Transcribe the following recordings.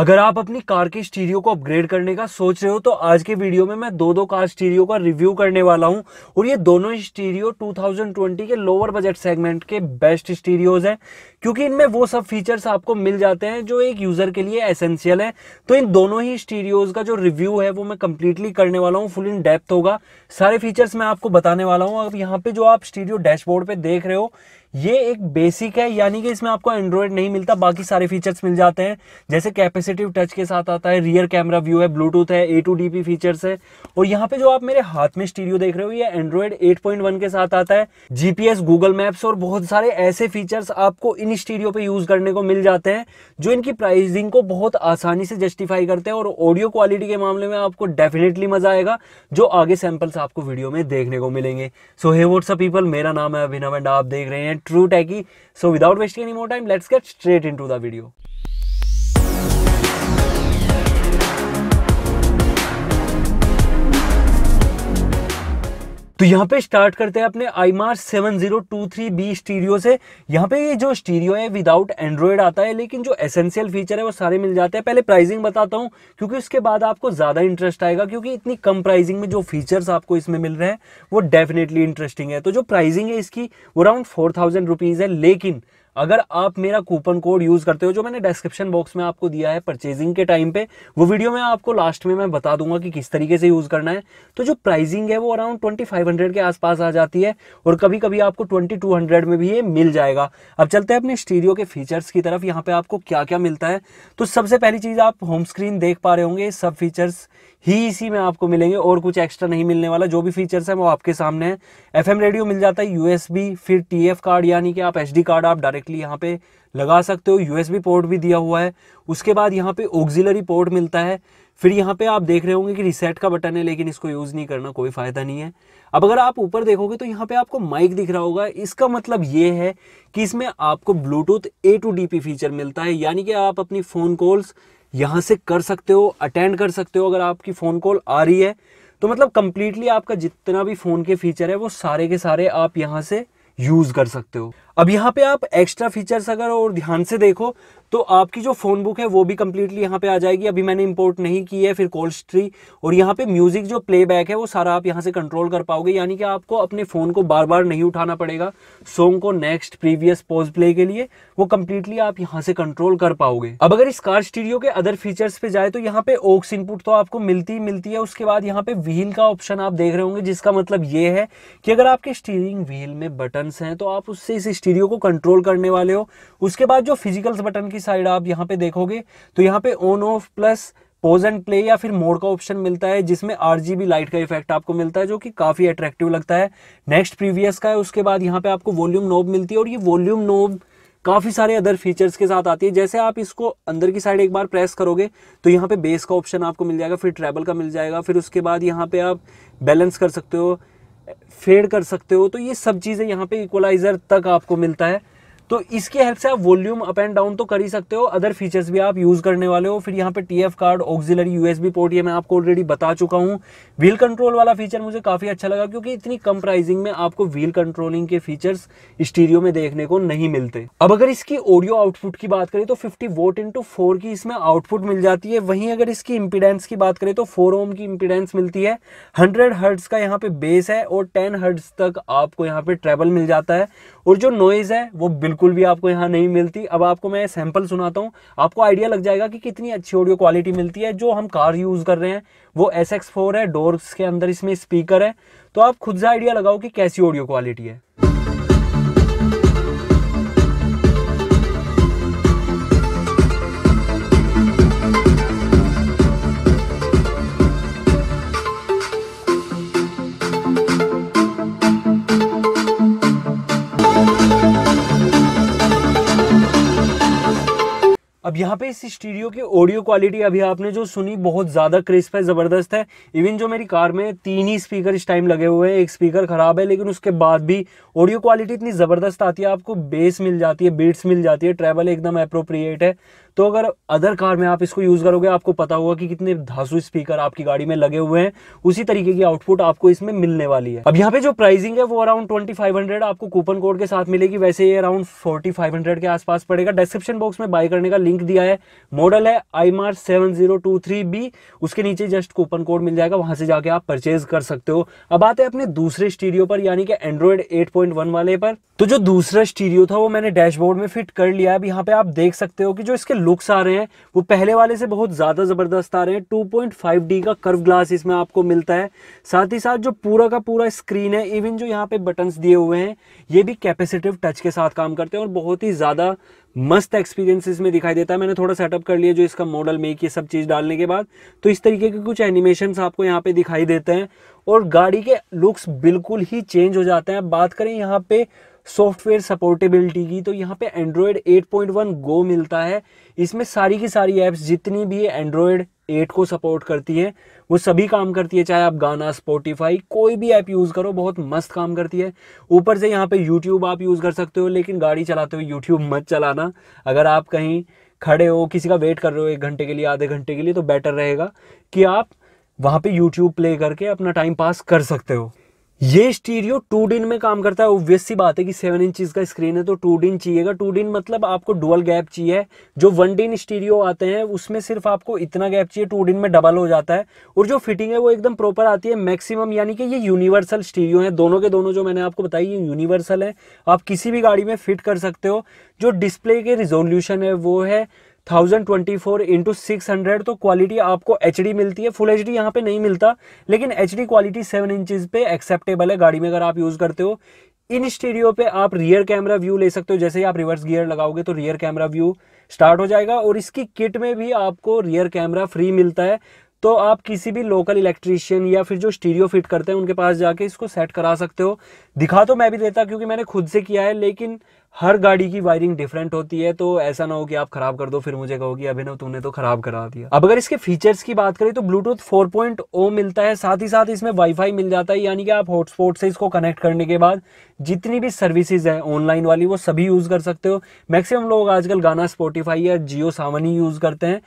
अगर आप अपनी कार के स्टीरियो को अपग्रेड करने का सोच रहे हो तो आज के वीडियो में मैं दो दो कार स्टीरियो का रिव्यू करने वाला हूं और ये दोनों स्टीरियो 2020 के लोअर बजट सेगमेंट के बेस्ट स्टीरियोज हैं क्योंकि इनमें वो सब फीचर्स आपको मिल जाते हैं जो एक यूजर के लिए एसेंशियल है तो इन दोनों ही स्टीरियोज का जो रिव्यू है वो मैं कंप्लीटली करने वाला हूँ फुल इन डेप्थ होगा सारे फीचर्स मैं आपको बताने वाला हूँ अब यहाँ पे जो आप स्टीरियो डैशबोर्ड पर देख रहे हो ये एक बेसिक है यानी कि इसमें आपको एंड्रॉयड नहीं मिलता बाकी सारे फीचर्स मिल जाते हैं जैसे कैपेसिटिव टच के साथ आता है रियर कैमरा व्यू है ब्लूटूथ है A two D P features है और यहाँ पे जो आप मेरे हाथ में स्टीरियो देख रहे हो ये एंड्रॉयड एट पॉइंट वन के साथ आता है जीपीएस गूगल मैप्स और बहुत सारे ऐसे फीचर्स आपको इन स्टीरियो पे यूज करने को मिल जाते हैं जो इनकी प्राइसिंग को बहुत आसानी से जस्टिफाई करते हैं और ऑडियो क्वालिटी के मामले में आपको डेफिनेटली मजा आएगा जो आगे सैंपल्स आपको वीडियो में देखने को मिलेंगे सो हे वोट्स पीपल मेरा नाम है अभिनव एंड आप देख रहे हैं true techie. So without wasting any more time, let's get straight into the video. तो यहाँ पे स्टार्ट करते हैं अपने iMar seven zero two three B stereo से यहाँ पे ये जो स्टीरियो है विदाउट एंड्रॉयड आता है लेकिन जो एसेंशियल फीचर है वो सारे मिल जाते हैं पहले प्राइसिंग बताता हूँ क्योंकि उसके बाद आपको ज़्यादा इंटरेस्ट आएगा क्योंकि इतनी कम प्राइसिंग में जो फीचर्स आपको इसमें मिल रहे हैं वो डेफिनेटली इंटरेस्टिंग है तो जो प्राइसिंग है इसकी वो अराउंड फोर थाउजेंड रुपीज़ है लेकिन अगर आप मेरा कूपन कोड यूज़ करते हो जो मैंने डिस्क्रिप्शन बॉक्स में आपको दिया है परचेजिंग के टाइम पे वो वीडियो में आपको लास्ट में मैं बता दूंगा कि किस तरीके से यूज़ करना है तो जो प्राइसिंग है वो अराउंड ट्वेंटी फाइव हंड्रेड के आसपास आ जाती है और कभी कभी आपको ट्वेंटी टू हंड्रेड में भी ये मिल जाएगा अब चलते हैं अपने स्टीरियो के फीचर्स की तरफ यहाँ पे आपको क्या क्या मिलता है तो सबसे पहली चीज़ आप होम स्क्रीन देख पा रहे होंगे सब फीचर्स ही इसी में आपको मिलेंगे और कुछ एक्स्ट्रा नहीं मिलने वाला जो भी फीचर्स हैं वो आपके सामने हैं एफएम रेडियो मिल जाता है यूएसबी फिर टीएफ कार्ड यानी कि आप एसडी कार्ड आप डायरेक्टली यहाँ पे लगा सकते हो यूएसबी पोर्ट भी दिया हुआ है उसके बाद यहाँ पे ऑक्जिलरी पोर्ट मिलता है फिर यहाँ पे आप देख रहे होंगे कि रिसेट का बटन है लेकिन इसको यूज़ नहीं करना कोई फ़ायदा नहीं है अब अगर आप ऊपर देखोगे तो यहाँ पे आपको माइक दिख रहा होगा इसका मतलब ये है कि इसमें आपको Bluetooth A two D feature मिलता है यानी कि आप अपनी फ़ोन कॉल्स यहाँ से कर सकते हो अटेंड कर सकते हो अगर आपकी फ़ोन कॉल आ रही है तो मतलब कम्प्लीटली आपका जितना भी फ़ोन के फीचर है वो सारे के सारे आप यहाँ से यूज़ कर सकते हो अब यहाँ पे आप एक्स्ट्रा फीचर्स अगर और ध्यान से देखो तो आपकी जो फ़ोन बुक है वो भी कम्प्लीटली यहाँ पे आ जाएगी अभी मैंने इंपोर्ट नहीं की है फिर कॉल स्ट्री और यहाँ पे म्यूज़िक जो प्लेबैक है वो सारा आप यहाँ से कंट्रोल कर पाओगे यानी कि आपको अपने फ़ोन को बार बार नहीं उठाना पड़ेगा सॉन्ग को नेक्स्ट प्रीवियस पोज प्ले के लिए वो कम्प्लीटली आप यहाँ से कंट्रोल कर पाओगे अब अगर इस कार स्टीरियो के अदर फीचर्स पे जाए तो यहाँ पे ओक्स इनपुट तो आपको मिलती ही मिलती है उसके बाद यहाँ पे व्हील का ऑप्शन आप देख रहे होंगे जिसका मतलब ये है कि अगर आपके स्टीयरिंग व्हील में बटन्स हैं तो आप उससे इस स्टीरियो को कंट्रोल करने वाले हो उसके बाद जो फिजिकल्स बटन की की साइड आप यहाँ पे देखोगे तो यहाँ पे on off plus pause and play या फिर मोड का ऑप्शन मिलता है जिसमें आरजीबी लाइट का इफेक्ट आपको मिलता है जो कि काफ़ी अट्रैक्टिव लगता है नेक्स्ट प्रीवियस का है उसके बाद यहाँ पे आपको वॉल्यूम नोब मिलती है और ये वॉल्यूम नोब काफ़ी सारे अदर फीचर्स के साथ आती है जैसे आप इसको अंदर की साइड एक बार प्रेस करोगे तो यहाँ पे बेस का ऑप्शन आपको मिल जाएगा फिर ट्रेबल का मिल जाएगा फिर उसके बाद यहाँ पे आप बैलेंस कर सकते हो फेड कर सकते हो तो ये सब चीज़ें यहाँ पे इक्वलाइज़र तक आपको मिलता है तो इसके हेल्प से आप वॉल्यूम अप एंड डाउन तो कर ही सकते हो अदर फीचर्स भी आप यूज़ करने वाले हो फिर यहाँ पे TF card auxiliary USB port ये मैं आपको ऑलरेडी बता चुका हूँ व्हील कंट्रोल वाला फीचर मुझे काफ़ी अच्छा लगा क्योंकि इतनी कम प्राइसिंग में आपको व्हील कंट्रोलिंग के फीचर्स स्टीरियो में देखने को नहीं मिलते अब अगर इसकी ऑडियो आउटपुट की बात करें तो फिफ्टी वोट इंटू फोर की इसमें आउटपुट मिल जाती है वहीं अगर इसकी इम्पीडेंस की बात करें तो फोर ओम की इम्पीडेंस मिलती है हंड्रेड हर्ट्स का यहाँ पे बेस है और टेन हर्ट्स तक आपको यहाँ पे ट्रेवल मिल जाता है और जो नॉइज़ है वो बिल्कुल बिल्कुल भी आपको यहाँ नहीं मिलती अब आपको मैं सैंपल सुनाता हूँ आपको आइडिया लग जाएगा कि कितनी अच्छी ऑडियो क्वालिटी मिलती है जो हम कार यूज़ कर रहे हैं वो एस एक्स फोर है डोर्स के अंदर इसमें स्पीकर है तो आप खुद से आइडिया लगाओ कि कैसी ऑडियो क्वालिटी है अब यहाँ पे इस स्टीरियो की ऑडियो क्वालिटी अभी आपने जो सुनी बहुत ज़्यादा क्रिस्प है ज़बरदस्त है इवन जो मेरी कार में तीन ही स्पीकर इस टाइम लगे हुए हैं एक स्पीकर ख़राब है लेकिन उसके बाद भी ऑडियो क्वालिटी इतनी ज़बरदस्त आती है आपको बेस मिल जाती है बीट्स मिल जाती है ट्रैवल एकदम अप्रोप्रिएट है तो अगर अदर कार में आप इसको यूज़ करोगे आपको पता होगा कि कितने धासु स्पीकर आपकी गाड़ी में लगे हुए हैं उसी तरीके की आउटपुट आपको इसमें मिलने वाली है अब यहाँ पे जो प्राइसिंग है वो अराउंड ट्वेंटी फाइव हंड्रेड आपको कूपन कोड के साथ मिलेगी वैसे ये अराउंड फोर्टी फाइव हंड्रेड के आसपास पड़ेगा डिस्क्रिप्शन बॉक्स में बाय करने का लिंक दिया है मॉडल है iMar seven zero two three B उसके नीचे जस्ट कूपन कोड मिल जाएगा वहां से जाके आप परचेज कर सकते हो अब आते हैं अपने दूसरे स्टीडियो पर यानी कि एंड्रॉइड एट पॉइंट वन वाले पर तो जो दूसरा स्टीरियो था वो मैंने डैशबोर्ड में फिट कर लिया अब यहाँ पे आप देख सकते हो कि जो इसके लुक्स आ रहे हैं वो पहले वाले से बहुत ज़्यादा ज़बरदस्त आ रहे हैं 2.5D का कर्व ग्लास इसमें आपको मिलता है साथ ही साथ जो पूरा का पूरा स्क्रीन है इवन जो यहाँ पे बटन्स दिए हुए हैं ये भी कैपेसिटिव टच के साथ काम करते हैं और बहुत ही ज़्यादा मस्त एक्सपीरियंस इसमें दिखाई देता है मैंने थोड़ा सेटअप कर लिया जो इसका मॉडल मेक ये सब चीज़ डालने के बाद तो इस तरीके के कुछ एनिमेशन आपको यहाँ पे दिखाई देते हैं और गाड़ी के लुक्स बिल्कुल ही चेंज हो जाते हैं बात करें यहाँ पे सॉफ्टवेयर सपोर्टेबिलिटी की तो यहाँ पे एंड्रॉयड 8.1 गो मिलता है इसमें सारी की सारी ऐप्स जितनी भी एंड्रॉयड 8 को सपोर्ट करती है वो सभी काम करती है चाहे आप गाना स्पोटिफाई कोई भी ऐप यूज़ करो बहुत मस्त काम करती है ऊपर से यहाँ पे यूट्यूब आप यूज़ कर सकते हो लेकिन गाड़ी चलाते हुए यूट्यूब मत चलाना अगर आप कहीं खड़े हो किसी का वेट कर रहे हो एक घंटे के लिए आधे घंटे के लिए तो बेटर रहेगा कि आप वहाँ पे यूट्यूब प्ले करके अपना टाइम पास कर सकते हो ये स्टीरियो टू डिन में काम करता है ऑब्वियस सी बात है कि सेवन इंच का स्क्रीन है तो टू डिन चाहिएगा टू डिन मतलब आपको डुअल गैप चाहिए जो वन डिन स्टीरियो आते हैं उसमें सिर्फ आपको इतना गैप चाहिए टू डिन में डबल हो जाता है और जो फिटिंग है वो एकदम प्रॉपर आती है मैक्सिमम यानी कि ये यूनिवर्सल स्टीरियो है दोनों के दोनों जो मैंने आपको बताई ये यूनिवर्सल है आप किसी भी गाड़ी में फिट कर सकते हो जो डिस्प्ले के रिजोल्यूशन है वो है thousand twenty four into six hundred तो क्वालिटी आपको एच डी मिलती है फुल एच डी यहाँ पे नहीं मिलता लेकिन H D quality seven inches पे एक्सेप्टेबल है गाड़ी में अगर आप यूज़ करते हो इन स्टीडियो पे आप रियर कैमरा व्यू ले सकते हो जैसे ही आप रिवर्स गियर लगाओगे तो रियर कैमरा व्यू स्टार्ट हो जाएगा और इसकी किट में भी आपको रियर कैमरा फ्री मिलता है तो आप किसी भी लोकल इलेक्ट्रीशियन या फिर जो स्टीरियो फिट करते हैं उनके पास जाके इसको सेट करा सकते हो दिखा तो मैं भी देता क्योंकि मैंने खुद से किया है लेकिन हर गाड़ी की वायरिंग डिफरेंट होती है तो ऐसा ना हो कि आप खराब कर दो फिर मुझे कहो कि अभिनव तूने तो खराब करा दिया अब अगर इसके फीचर्स की बात करें तो ब्लूटूथ 4.0 मिलता है साथ ही साथ इसमें वाईफाई मिल जाता है यानी कि आप हॉटस्पॉट से इसको कनेक्ट करने के बाद जितनी भी सर्विसेज हैं ऑनलाइन वाली वो सभी यूज़ कर सकते हो मैक्सिमम लोग आजकल गाना स्पोटिफाई या जियो सावन ही यूज़ करते हैं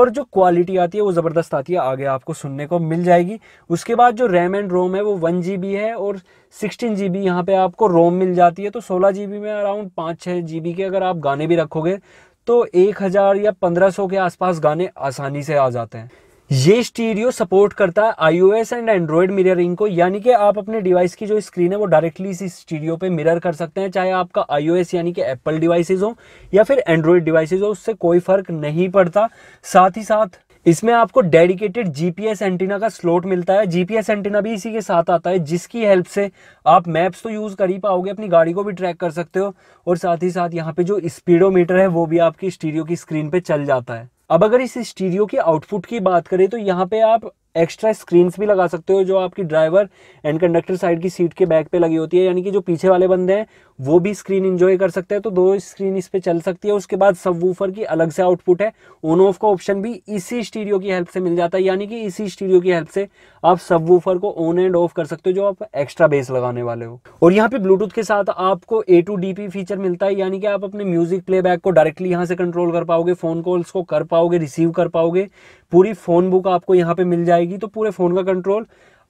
और जो क्वालिटी आती है वो ज़बरदस्त आती है आगे आपको सुनने को मिल जाएगी उसके बाद जो रैम एंड रोम है वो वन जी है और सिक्सटीन जी बी यहाँ पर आपको रोम मिल जाती है तो सोलह जी में अराउंड पाँच छः जी के अगर आप गाने भी रखोगे तो एक हज़ार या पंद्रह सौ के आसपास गाने आसानी से आ जाते हैं ये स्टीरियो सपोर्ट करता है आईओएस एंड एंड्रॉयड मिररिंग को यानी कि आप अपने डिवाइस की जो स्क्रीन है वो डायरेक्टली इसी स्टीरियो पे मिरर कर सकते हैं चाहे आपका आईओएस यानी कि एप्पल डिवाइसेज हो या फिर एंड्रॉयड डिवाइसेज हो उससे कोई फर्क नहीं पड़ता साथ ही साथ इसमें आपको डेडिकेटेड जीपीएस एंटीना का स्लॉट मिलता है जीपीएस एंटीना भी इसी के साथ आता है जिसकी हेल्प से आप मैप्स तो यूज़ कर ही पाओगे अपनी गाड़ी को भी ट्रैक कर सकते हो और साथ ही साथ यहाँ पे जो स्पीडोमीटर है वो भी आपकी स्टीरियो की स्क्रीन पे चल जाता है अब अगर इस स्टीरियो के आउटपुट की बात करें तो यहाँ पे आप एक्स्ट्रा स्क्रीन्स भी लगा सकते हो जो आपकी ड्राइवर एंड कंडक्टर साइड की सीट के बैक पे लगी होती है यानी कि जो पीछे वाले बंदे हैं वो भी स्क्रीन इंजॉय कर सकते हैं तो दो स्क्रीन इस पे चल सकती है उसके बाद सब वूफर की अलग से आउटपुट है ऑन ऑफ का ऑप्शन भी इसी स्टीरियो की हेल्प से मिल जाता है यानी कि इसी स्टीरियो की हेल्प से आप सब वूफर को ऑन एंड ऑफ कर सकते हो जो आप एक्स्ट्रा बेस लगाने वाले हो और यहाँ पे ब्लूटूथ के साथ आपको ए टू डी फीचर मिलता है यानी कि आप अपने म्यूजिक प्लेबैक को डायरेक्टली यहाँ से कंट्रोल कर पाओगे फोन कॉल्स को कर पाओगे रिसीव कर पाओगे पूरी फ़ोन बुक आपको यहाँ पे मिल जाएगी तो पूरे फ़ोन का कंट्रोल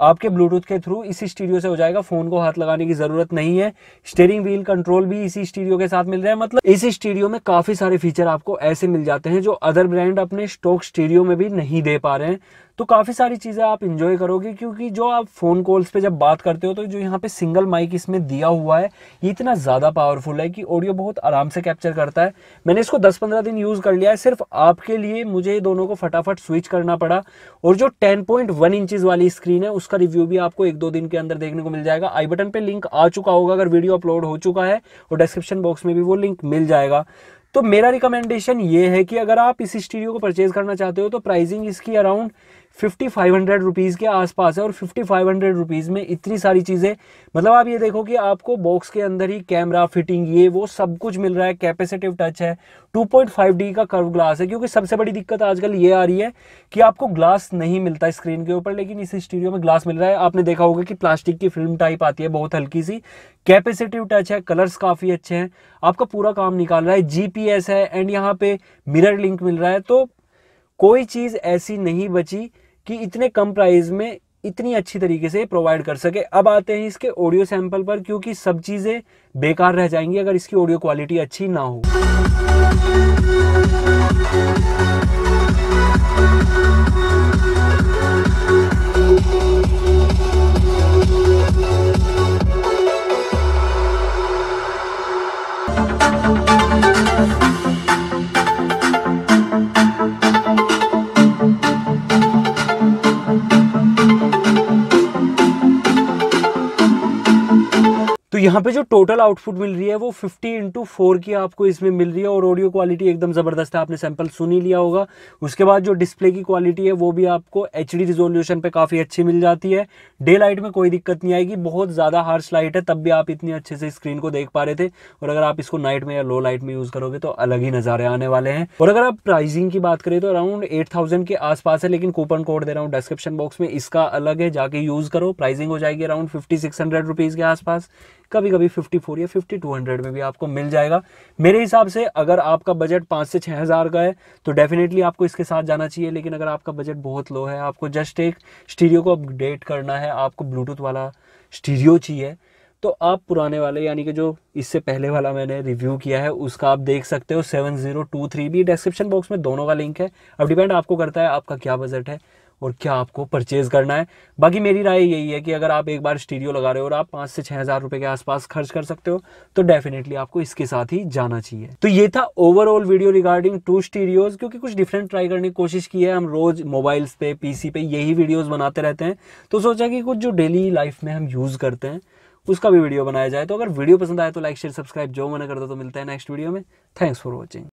आपके ब्लूटूथ के थ्रू इसी स्टीरियो से हो जाएगा फ़ोन को हाथ लगाने की ज़रूरत नहीं है स्टेयरिंग व्हील कंट्रोल भी इसी स्टीरियो के साथ मिल रहा है मतलब इसी स्टीरियो में काफ़ी सारे फीचर आपको ऐसे मिल जाते हैं जो अदर ब्रांड अपने स्टॉक स्टीरियो में भी नहीं दे पा रहे हैं तो काफ़ी सारी चीज़ें आप इन्जॉय करोगे क्योंकि जो आप फ़ोन कॉल्स पे जब बात करते हो तो जो यहाँ पे सिंगल माइक इसमें दिया हुआ है ये इतना ज़्यादा पावरफुल है कि ऑडियो बहुत आराम से कैप्चर करता है मैंने इसको 10-15 दिन यूज़ कर लिया है सिर्फ आपके लिए मुझे दोनों को फटाफट स्विच करना पड़ा और जो टेन पॉइंट वाली स्क्रीन है उसका रिव्यू भी आपको एक दो दिन के अंदर देखने को मिल जाएगा आई बटन पर लिंक आ चुका होगा अगर वीडियो अपलोड हो चुका है और डिस्क्रिप्शन बॉक्स में भी वो लिंक मिल जाएगा तो मेरा रिकमेंडेशन ये है कि अगर आप इस स्टीडियो को परचेज़ करना चाहते हो तो प्राइसिंग इसकी around fifty five hundred rupees के आसपास है और फिफ्टी फाइव हंड्रेड रुपीज़ में इतनी सारी चीज़ें मतलब आप ये देखो कि आपको बॉक्स के अंदर ही कैमरा फिटिंग ये वो सब कुछ मिल रहा है कैपेसिटिव टच है टू पॉइंट फाइव डी का कर्व ग्लास है क्योंकि सबसे बड़ी दिक्कत आजकल ये आ रही है कि आपको ग्लास नहीं मिलता स्क्रीन के ऊपर लेकिन इस स्टीरियो में ग्लास मिल रहा है आपने देखा होगा कि प्लास्टिक की फिल्म टाइप आती है बहुत हल्की सी कैपेसिटिव टच है कलर्स काफ़ी अच्छे हैं आपका पूरा काम निकाल रहा है जीपीएस है एंड यहाँ पे मिरर लिंक मिल रहा है तो कोई चीज़ ऐसी नहीं बची कि इतने कम प्राइस में इतनी अच्छी तरीके से प्रोवाइड कर सके अब आते हैं इसके ऑडियो सैंपल पर क्योंकि सब चीज़ें बेकार रह जाएंगी अगर इसकी ऑडियो क्वालिटी अच्छी ना हो यहाँ पे जो टोटल आउटपुट मिल रही है वो 50 इंटू फोर की आपको इसमें मिल रही है और ऑडियो क्वालिटी एकदम ज़बरदस्त है आपने सैंपल सुन ही लिया होगा उसके बाद जो डिस्प्ले की क्वालिटी है वो भी आपको एच डी रिजोल्यूशन पर काफ़ी अच्छी मिल जाती है डे लाइट में कोई दिक्कत नहीं आएगी बहुत ज़्यादा हार्श लाइट है तब भी आप इतनी अच्छे से स्क्रीन को देख पा रहे थे और अगर आप इसको नाइट में या लो लाइट में यूज़ करोगे तो अलग ही नज़ारे आने वाले हैं और अगर आप प्राइसिंग की बात करें तो अराउंड एट के आसपास है लेकिन कूपन कोड दे रहा हूँ डिस्क्रिप्शन बॉक्स में इसका अलग है जाके यूज़ करो प्राइसिंग हो जाएगी अराउंड फिफ्टी सिक्स हंड्रेड के आसपास कभी कभी 54 या 5200 में भी आपको मिल जाएगा मेरे हिसाब से अगर आपका बजट पाँच से छः हज़ार का है तो डेफिनेटली आपको इसके साथ जाना चाहिए लेकिन अगर आपका बजट बहुत लो है आपको जस्ट एक स्टीरियो को अपडेट करना है आपको ब्लूटूथ वाला स्टीरियो चाहिए तो आप पुराने वाले यानी कि जो इससे पहले वाला मैंने रिव्यू किया है उसका आप देख सकते हो सेवन जीरो टू थ्री भी डिस्क्रिप्शन बॉक्स में दोनों का लिंक है अब डिपेंड आपको करता है आपका क्या बजट है और क्या आपको परचेज़ करना है बाकी मेरी राय यही है कि अगर आप एक बार स्टीरियो लगा रहे हो और आप पाँच से छः हज़ार रुपये के आसपास खर्च कर सकते हो तो डेफिनेटली आपको इसके साथ ही जाना चाहिए तो ये था overall video regarding two stereos क्योंकि कुछ डिफरेंट ट्राई करने की कोशिश की है हम रोज़ मोबाइल्स पे पीसी पे यही वीडियोज़ बनाते रहते हैं तो सोचा कि कुछ जो डेली लाइफ में हम यूज़ करते हैं उसका भी वीडियो बनाया जाए तो अगर वीडियो पसंद आए तो लाइक शेयर सब्सक्राइब जो मैंने कर दो तो मिलता है नेक्स्ट वीडियो में थैंक्स फॉर वॉचिंग